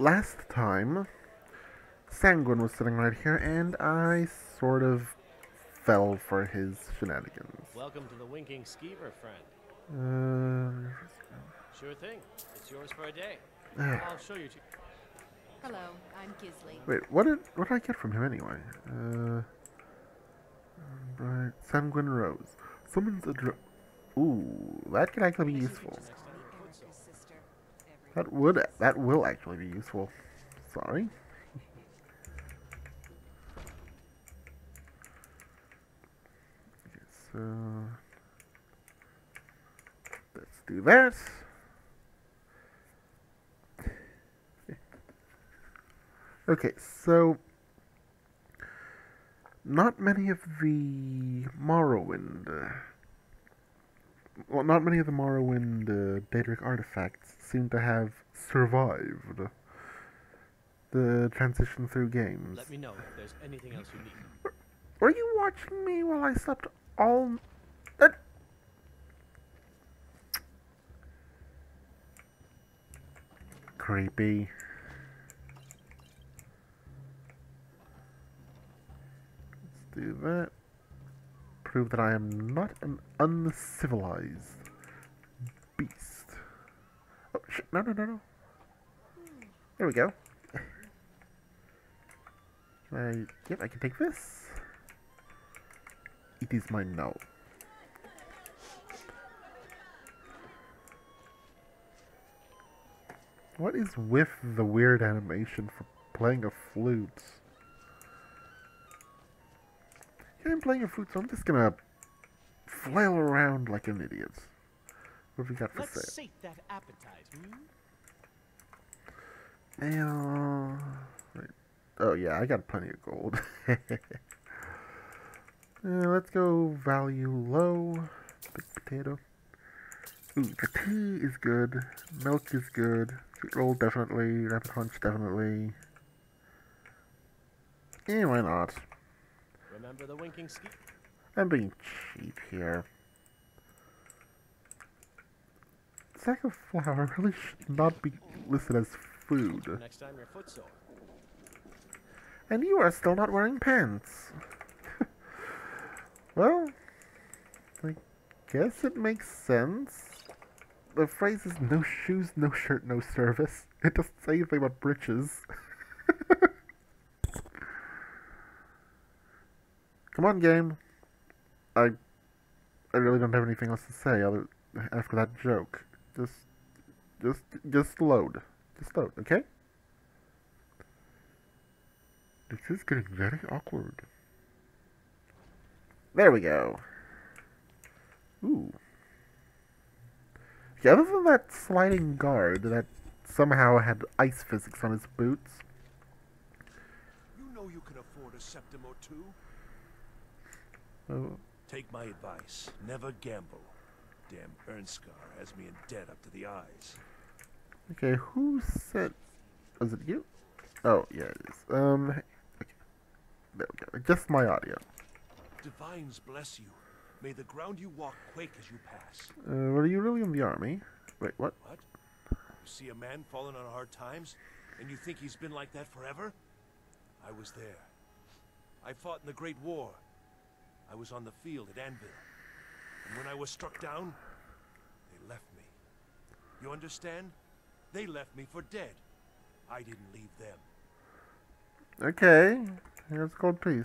last time, Sanguine was sitting right here, and I sort of fell for his shenanigans. Welcome to the Winking Skeever, friend. Uh, Sure thing. It's yours for a day. ah, I'll show you to. Hello, I'm Gisli. wait, what did what did I get from him anyway? Uh, right, Sanguine Rose. Summons a dr- Ooh, that could actually be useful. Next time your foot's Eric's sore. sister. Every That would that will actually be useful. Sorry. So let's do that. Okay, so not many of the Morrowind uh, well, not many of the Morrowind uh, Daedric artifacts seem to have survived the transition through games. Let me know if there's anything else you need. Were you watching me while I slept all? That. Creepy. Let's do that. Prove that I am not an uncivilized beast. No, no, no, no. There we go. I? Yep, I can take this. It is mine now. What is with the weird animation for playing a flute? Yeah, I'm playing a flute, so I'm just gonna flail around like an idiot. What have we got for Let's sale? sate that appetite, hmm? Uh, right. Oh yeah, I got plenty of gold. Uh, let's go value low. Big potato. Ooh, the tea is good. Milk is good. Sweet roll definitely. Rapid punch definitely. Yeah, why not? Remember the Winking ski? I'm being cheap here. Sack of flour really should not be listed as food. Next time your foot's sore. And you are still not wearing pants. well, I guess it makes sense. The phrase is no shoes, no shirt, no service. It doesn't say anything about breeches. Come on, game. I I really don't have anything else to say other after that joke. Just just just load. Just load, okay? This is getting very awkward. There we go. Ooh. Yeah, other than that sliding guard that somehow had ice physics on his boots. You know you can afford a septim or two. Oh, Take my advice. Never gamble. Damn Irnskar has me in debt up to the eyes. okay, who said... Was it you? Oh, yeah, it is. Um, okay. There we go. Just my audio. Divines bless you. May the ground you walk quake as you pass. Uh, were you really in the army? Wait, what? What? You see a man fallen on hard times, and you think he's been like that forever? I was there. I fought in the Great War. I was on the field at Anvil. And when I was struck down, they left me. You understand? They left me for dead. I didn't leave them. Okay. Here's gold piece.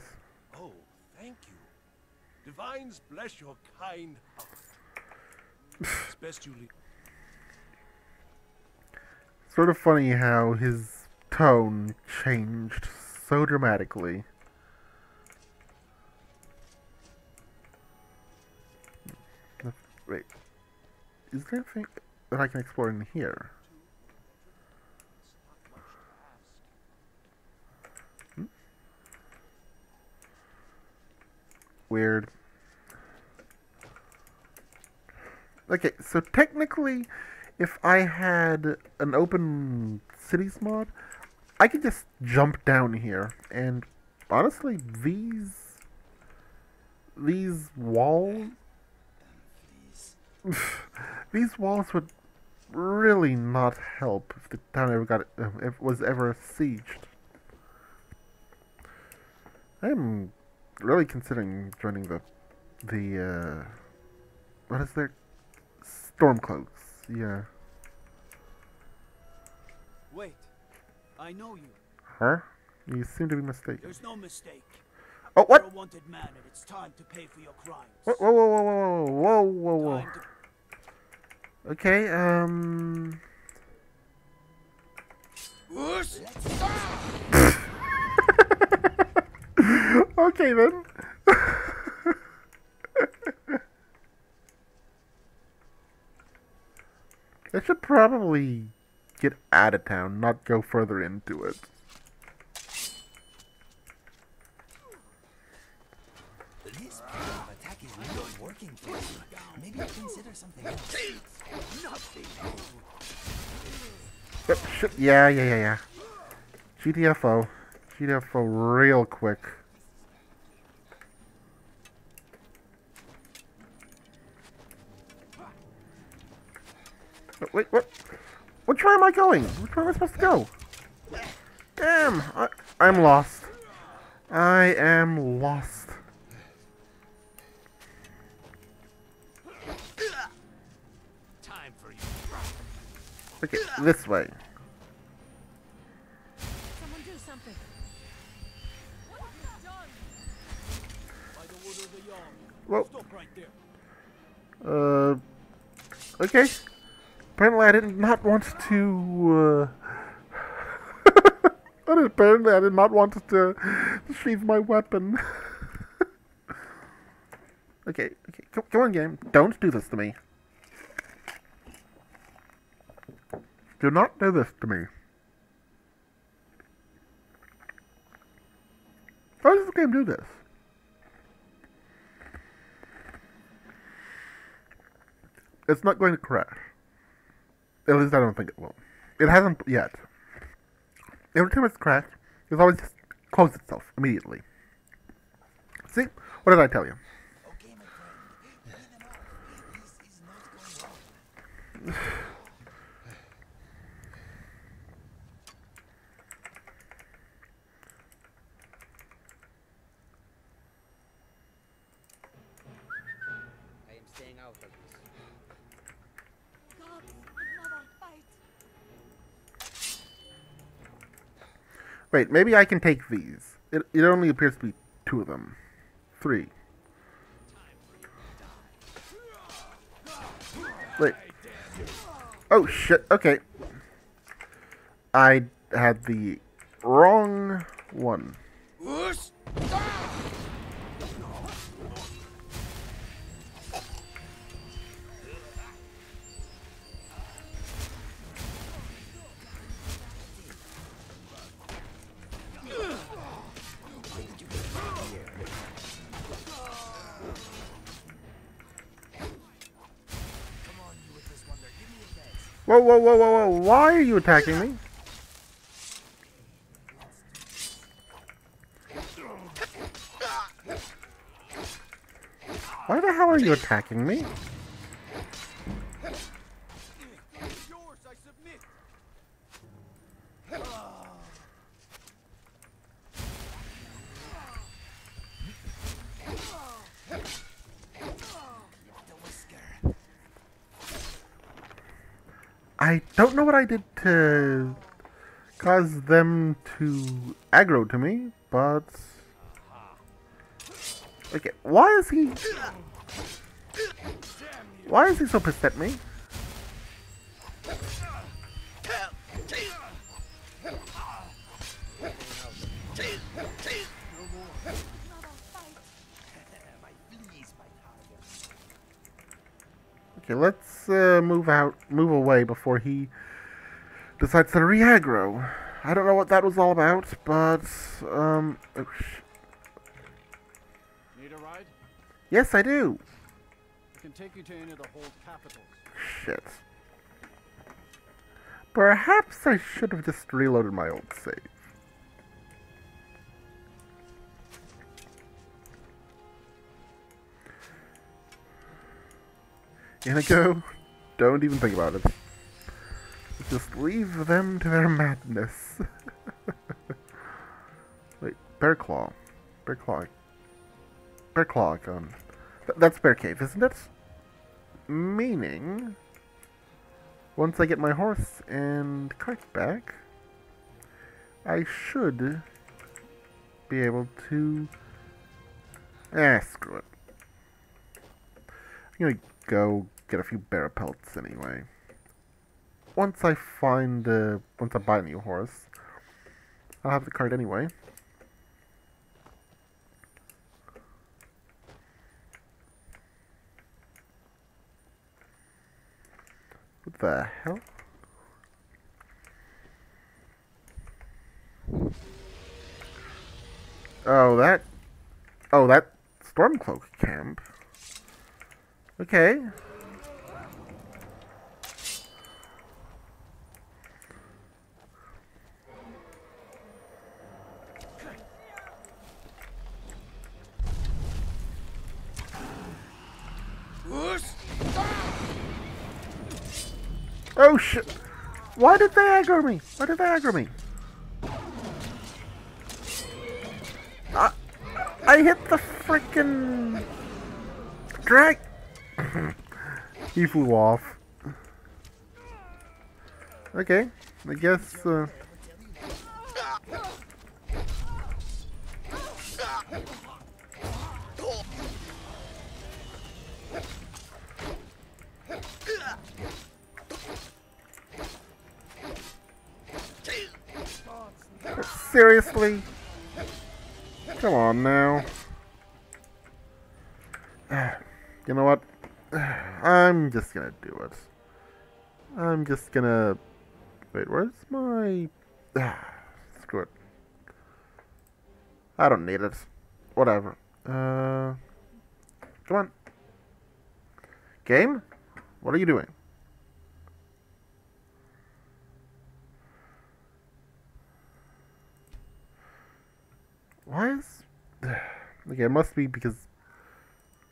Oh, thank you. Divines bless your kind heart. it's best you leave. Sort of funny how his tone changed so dramatically. Wait. Is there anything that I can explore in here? Hmm? Weird. Okay, so technically, if I had an open cities mod, I could just jump down here, and honestly, these these walls, these walls would really not help if the town ever got if was ever sieged. I'm really considering joining the the uh, what is their Stormcloaks? Yeah, Wait. I know you. Huh? You seem to be mistaken. There's no mistake. Oh, You're what? a wanted man, and it's time to pay for your crimes. Whoa, whoa, whoa, whoa, whoa, whoa, whoa, whoa. Okay, um. okay then. I should probably get out of town, not go further into it. Yeah, yeah, yeah, yeah. GTFO. GTFO real quick. Wait, what? Which way am I going? Which way am I supposed to go? Damn, I, I'm lost. I am lost. Whoa. Stop right there. Uh, okay. Apparently, I did not want to. Uh, apparently, I did not want to, to sheathe my weapon. okay, okay, come, come on, game. Don't do this to me. Do not do this to me. How does this game do this? It's not going to crash. At least I don't think it will. It hasn't yet. Every time it's crashed, it's always just closed itself immediately. See? What did I tell you? Okay, my friend. Leave them out. This is not going well. I am staying out of this. God, another fight. Wait, maybe I can take these. It, it only appears to be two of them. Three. Wait. Oh shit, okay. I had the wrong one. Whoa, whoa, whoa, whoa, whoa. Why are you attacking me? Why the hell are you attacking me? Don't know what I did to cause them to aggro to me, but okay. Why is he? Why is he so pissed at me? Okay, let's uh, move out, move away before he decides to re-aggro. I don't know what that was all about, but um, oh, Need a ride? yes, I do. I can take you to any of the hold capitals. Shit. Perhaps I should have just reloaded my old save. Inigo, don't even think about it. Just leave them to their madness. Wait, Bear Claw. Bear Claw. Bear Claw gun. Th- that's Bear Cave, isn't it? Meaning, once I get my horse and cart back, I should be able to. Ah, screw it. I'm gonna go get a few bear pelts anyway. Once I find, uh, once I buy a new horse, I'll have the card anyway. What the hell? Oh, that. Oh, that Stormcloak camp. Okay. Oh shit! Why did they aggro me? Why did they aggro me? I, I hit the freaking drag. he flew off. Okay, I guess. Uh, seriously? Come on now. You know what? I'm just gonna do it. I'm just gonna... Wait, where's my... Screw it. I don't need it. Whatever. Uh... Come on. Game? What are you doing? Why is... Okay, it must be because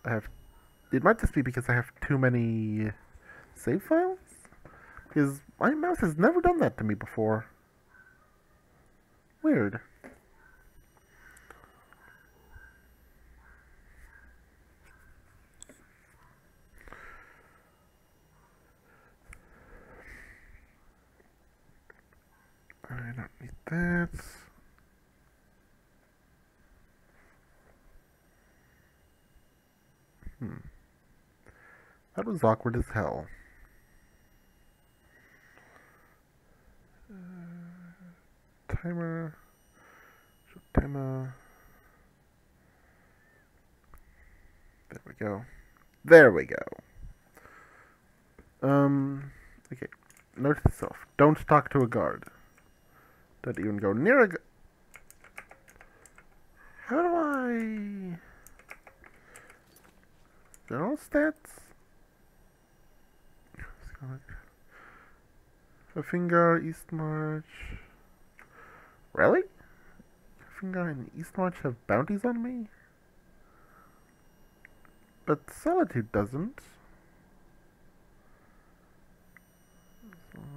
I have... It might just be because I have too many save files? Because my mouse has never done that to me before. Weird. I don't need that. Hmm. That was awkward as hell. Uh, timer. Timer. There we go. There we go. Um. Okay. Note to self: Don't talk to a guard. Don't even go near a. How do I? General stats. Finger, East March. Really? Finger and East March have bounties on me? But Solitude doesn't.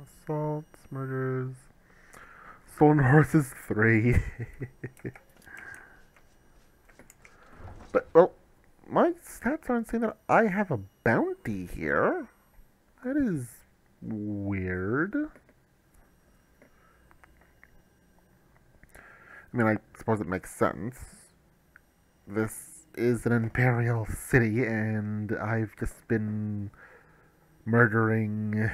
Assaults, murders. Stolen horses, three. but, well, my stats aren't saying that I have a bounty here. That is weird. I mean, I suppose it makes sense. This is an imperial city, and I've just been murdering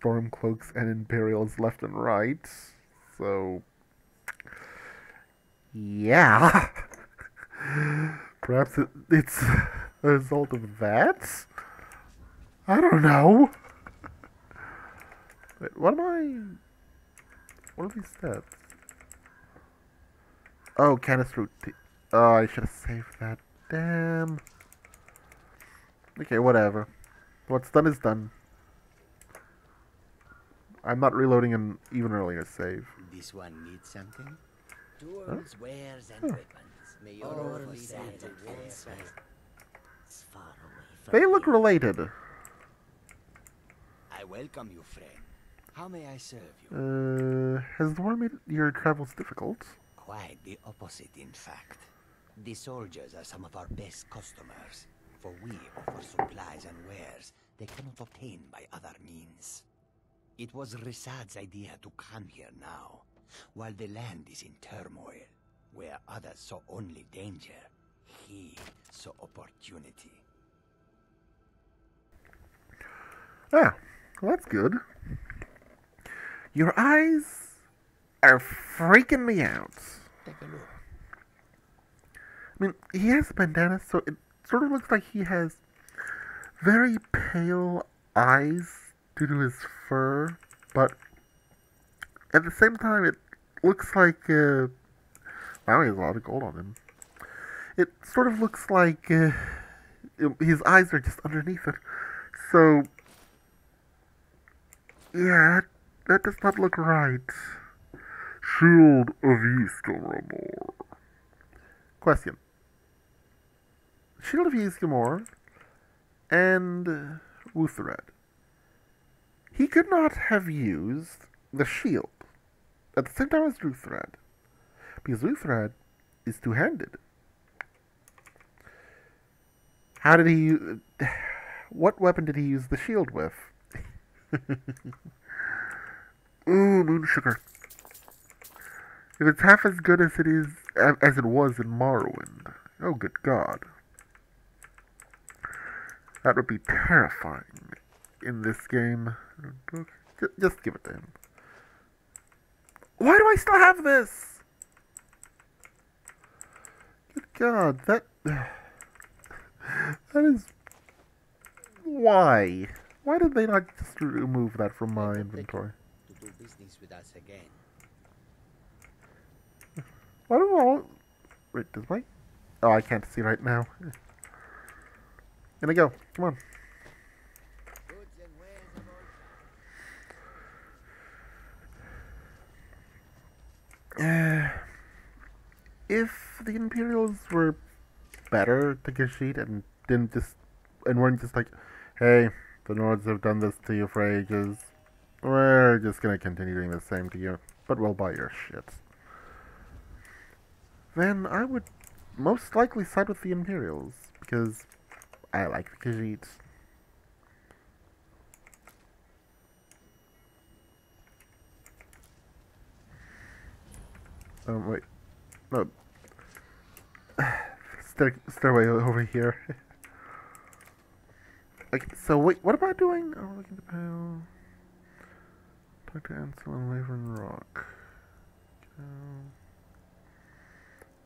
stormcloaks and imperials left and right. So, yeah. Perhaps it, it's a result of that? I don't know. Wait, what am I... What are these stats? Oh, Canis root. t- Oh, I should have saved that. Damn. Okay, whatever. What's done is done. I'm not reloading an even earlier save. This one needs something? Tools, wares, and weapons. May your Or order Santa Santa Claus Claus It's far away from They look related. I welcome you, friend. How may I serve you? Uh, has the war made your travels difficult? Quite the opposite, in fact. The soldiers are some of our best customers, for we offer supplies and wares they cannot obtain by other means. It was Ri'saad's idea to come here now, while the land is in turmoil, where others saw only danger. He saw opportunity. Ah, well, that's good. Your eyes are freaking me out. Take a look. I mean, he has a bandana, so it sort of looks like he has very pale eyes due to his fur, but at the same time, it looks like. Uh, wow, he has a lot of gold on him. It sort of looks like uh, his eyes are just underneath it. So, yeah, that, that does not look right. Shield of Ysgramor. Question. Shield of Ysgramor and uh, Wuuthrad. He could not have used the shield at the same time as Wuuthrad, because Wuuthrad is two-handed. How did he? What weapon did he use the shield with? Ooh, moon sugar. If it's half as good as it is as it was in Morrowind, oh good God, that would be terrifying in this game. Just give it to him. Why do I still have this? Good God, that that is why. Why did they not just remove that from my inventory? To do business with us again. Why do all? Wait, does my? Oh, I can't see right now. Gonna go. Come on. Goods and wares of all Uh, if the Imperials were better to Khajiit and didn't just and weren't just like, hey, the Nords have done this to you for ages. We're just gonna continue doing the same to you, but we'll buy your shit. Then I would most likely side with the Imperials because I like the Khajiit. Um, wait. No. Stair- stairway over here. okay, so wait, what am I doing? Oh, look at the pale. Talk to Ansel and Raven Rock.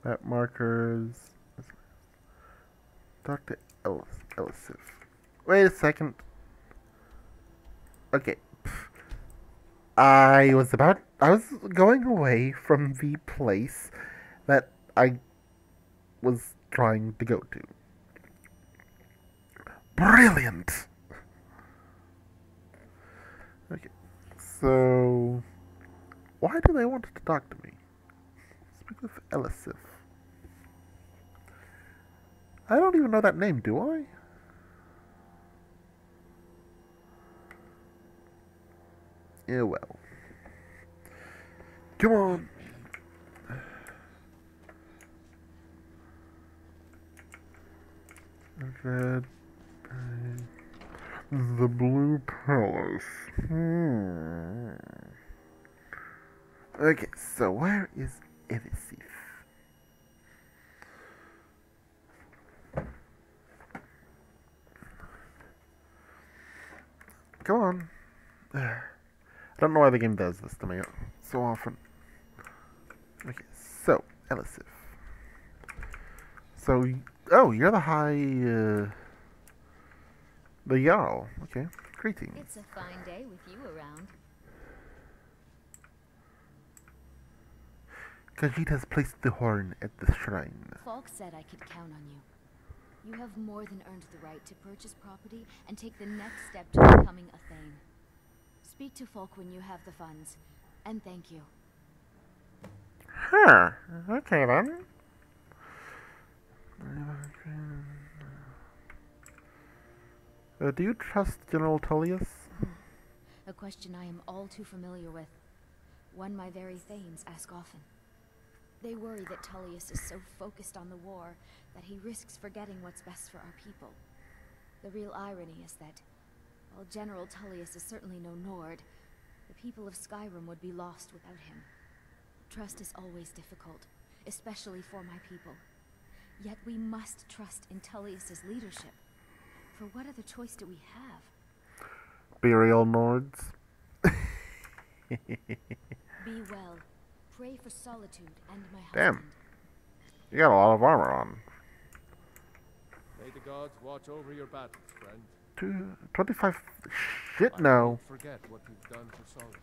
Map markers. Talk to Ellis. Wait a second. Okay. I was about. I was going away from the place that I was trying to go to. Brilliant! Okay. So. Why do they want to talk to me? Speak with Elisif. I don't even know that name, do I? Yeah, well. Come on. Uh, The Blue Palace. Hmm. Okay, so where is Elisif? Come on. I don't know why the game does this to me so often. Okay, so, Elisif. So, oh, you're the high, uh, the Jarl. Okay, greetings. It's a fine day with you around. Khajiit has placed the horn at the shrine. Falk said I could count on you. You have more than earned the right to purchase property and take the next step to becoming a Thane. Speak to Falk when you have the funds, and thank you. Huh, okay then. Uh, do you trust General Tullius? A question I am all too familiar with. One my very thanes ask often. They worry that Tullius is so focused on the war that he risks forgetting what's best for our people. The real irony is that, while General Tullius is certainly no Nord, the people of Skyrim would be lost without him. Trust is always difficult, especially for my people. Yet we must trust in Tullius's leadership. For what other choice do we have? Burial Nords. Be well. Pray for solitude and my Damn. You got a lot of armor on. May the gods watch over your battles, friend. Two, 25. Shit, I no. forget what you've done for solitude.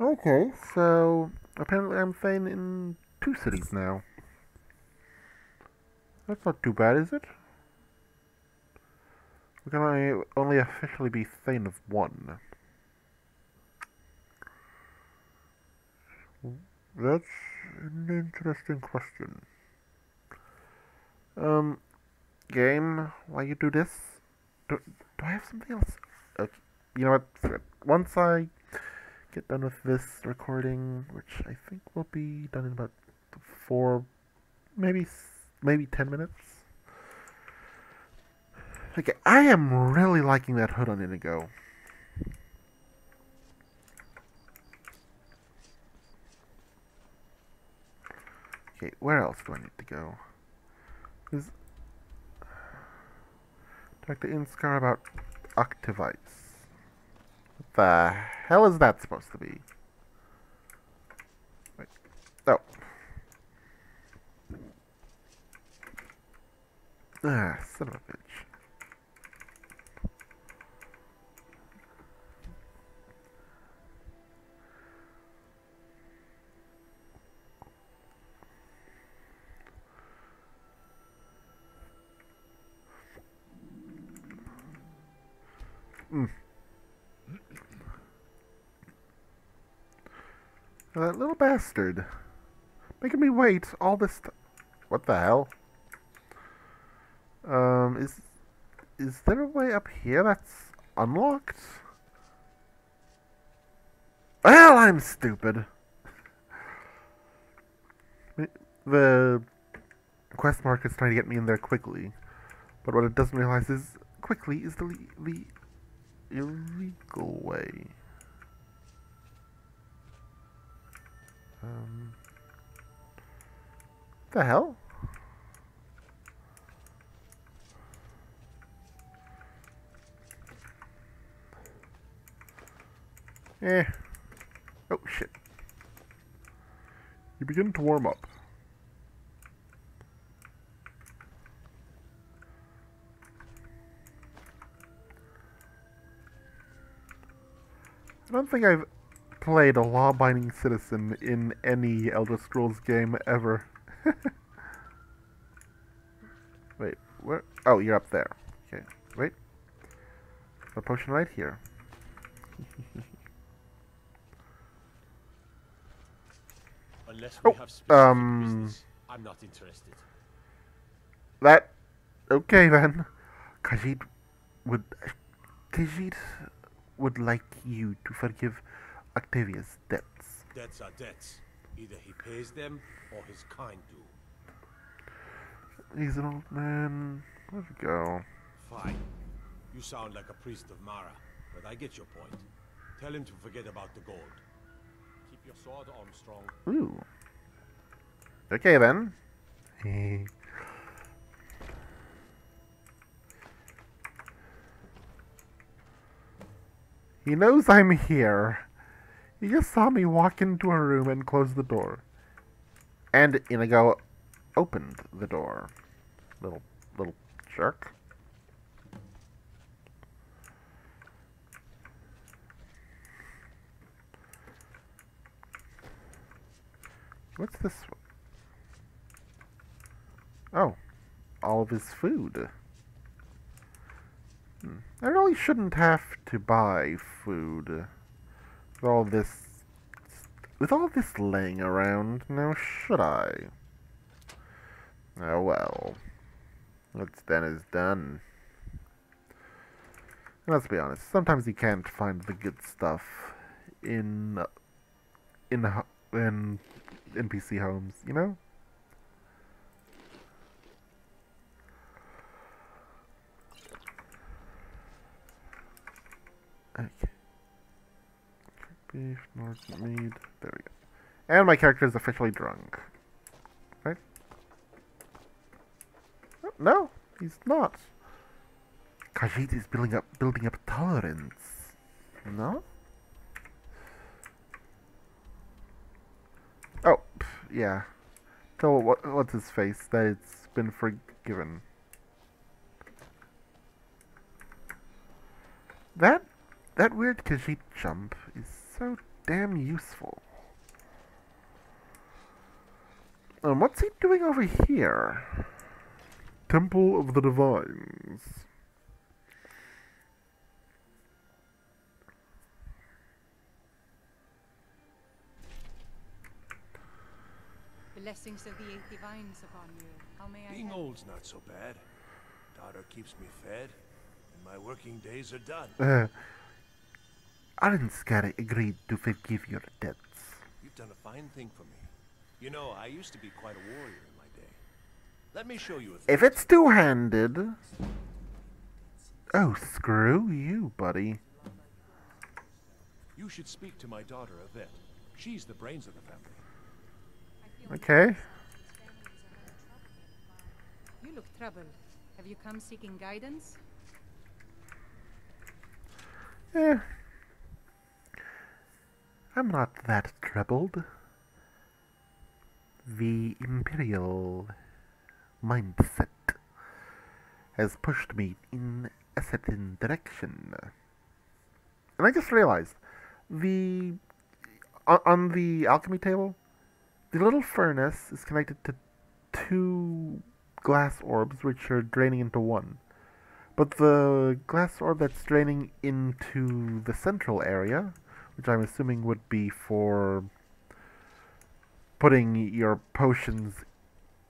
Okay, so apparently I'm Thane in two cities now. That's not too bad, is it? We can only, only officially be Thane of one. That's an interesting question. Um, game, why you do this? Do, do I have something else? Uh, you know what? Once I get done with this recording, which I think will be done in about four, maybe maybe ten minutes. Okay, I am really liking that hood on Inigo. Okay, where else do I need to go? Is talk to Irnskar about Octavites. The hell is that supposed to be? Wait. Oh. Ah, son of a bitch. That little bastard. Making me wait all this What the hell? Um, is... Is there a way up here that's unlocked? Well, I'm stupid. The quest mark is trying to get me in there quickly. But what it doesn't realize is quickly is the, the illegal way. The hell? Eh. Oh shit. You begin to warm up. I don't think I've played a law-abiding citizen in any Elder Scrolls game ever. Wait, where? Oh, you're up there. Okay, wait. A potion right here. Unless we Oh, have specific um, business, I'm not interested. That. Okay then. Khajiit would. Khajiit would like you to forgive Octavia's debts. Debts are debts. Either he pays them or his kind do. He's an old man. Let's go. Fine. You sound like a priest of Mara, but I get your point. Tell him to forget about the gold. Keep your sword on strong. Ooh. Okay then. he knows I'm here. He just saw me walk into a room and close the door. And Inigo opened the door. Little little jerk. What's this? Oh, all of his food. Hmm. I really shouldn't have to buy food. With all this... With all this laying around, now should I? Oh well. What's done is done. Let's be honest, sometimes you can't find the good stuff in... in... in NPC homes, you know? Beef, Nord mead. There we go. And my character is officially drunk. Right? Oh, No, he's not. Khajiit is building up building up tolerance. No? Oh, yeah. Tell what what's his face that it's been forgiven. That that weird Khajiit jump is so damn useful. Um, what's he doing over here? Temple of the Divines. Blessings of the eight divines upon you. How may I Being old's not so bad. Daughter keeps me fed, and my working days are done. Uh, Irnskar agreed to forgive your debts. You've done a fine thing for me. You know, I used to be quite a warrior in my day. Let me show you a thing. If it's two-handed... Oh, screw you, buddy. You should speak to my daughter, Evette. She's the brains of the family. Okay. You look troubled. Have you come seeking guidance? Eh. I'm not that troubled. The Imperial mindset has pushed me in a certain direction. And I just realized the on, on the alchemy table, the little furnace is connected to two glass orbs which are draining into one. But the glass orb that's draining into the central area, which I'm assuming would be for putting your potions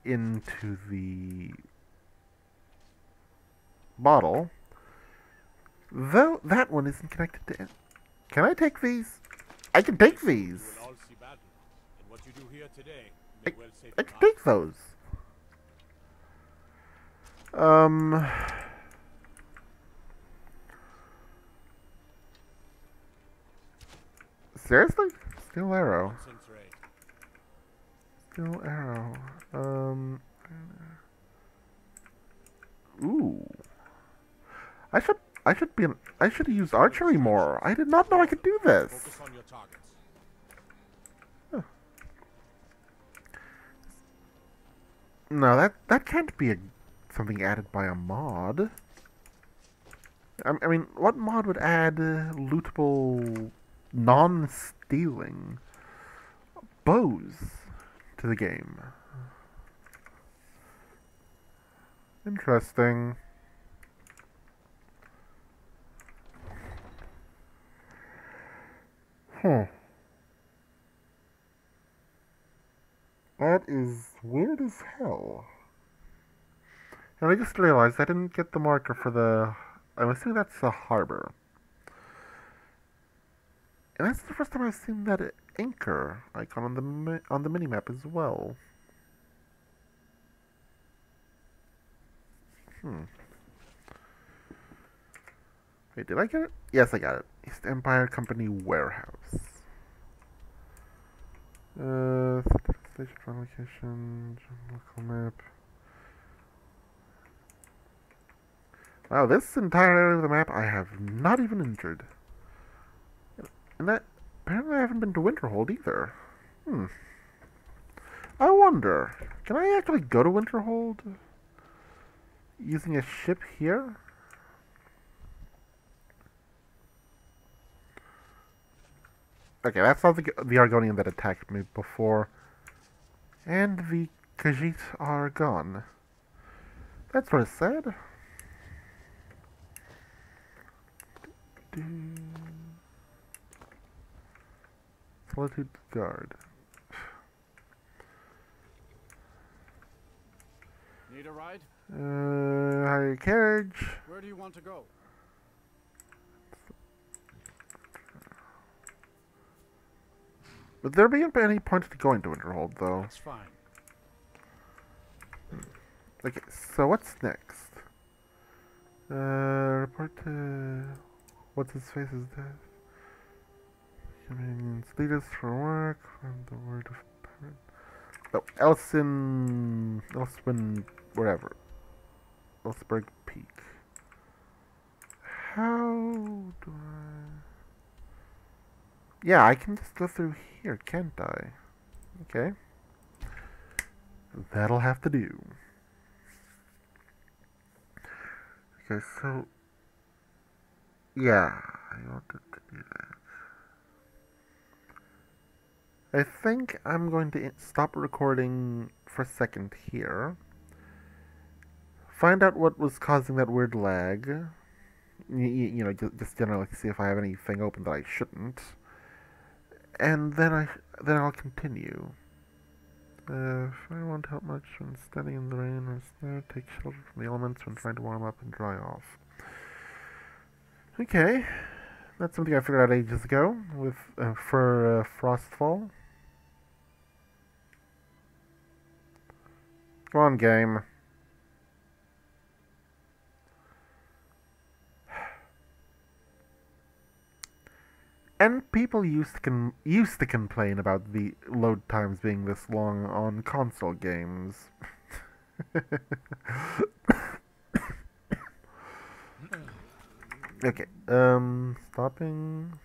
into the bottle, though that one isn't connected to it. Can I take these? I can take these. will all see battle, and what you do here today I, may well save I can take those. Um. Seriously? Steel arrow. Steel arrow. Um. Ooh. I should. I should be. An, I should use archery more. I did not know I could do this. Focus on your targets. No, that that can't be a, something added by a mod. I, I mean, what mod would add uh, lootable, non-stealing bows to the game? Interesting. Hmm. That is weird as hell. And I just realized I didn't get the marker for the. I'm assuming that's the harbor. And that's the first time I've seen that anchor icon on the on the minimap as well. Hmm. Wait, did I get it? Yes, I got it. East Empire Company Warehouse. Uh, station location, local map. Wow, this entire area of the map I have not even entered. And that apparently I haven't been to Winterhold either. Hmm. I wonder, can I actually go to Winterhold using a ship here? Okay, that's not the, the Argonian that attacked me before. And the Khajiit are gone. That's what it said. Solitude Guard. Need a ride? Uh, hire carriage. Where do you want to go? Would there be any point to going to Winterhold, though? That's fine. Okay, so what's next? Uh, report to... What's his face is death? Companions lead for work, from the word of parent. Oh, Elsin... Elswin... wherever. Elsberg Peak. How do I... Yeah, I can just go through here, can't I? Okay. That'll have to do. Okay, so yeah, I wanted to do that. I think I'm going to stop recording for a second here. Find out what was causing that weird lag. Y- y- you know, just, just generally see if I have anything open that I shouldn't. And then I then I'll continue. Uh, if I won't help much when standing in the rain or snow, take shelter from the elements when trying to warm up and dry off. Okay, that's something I figured out ages ago with uh, for uh, Frostfall. Come game. And people used to used to complain about the load times being this long on console games. okay, um, stopping.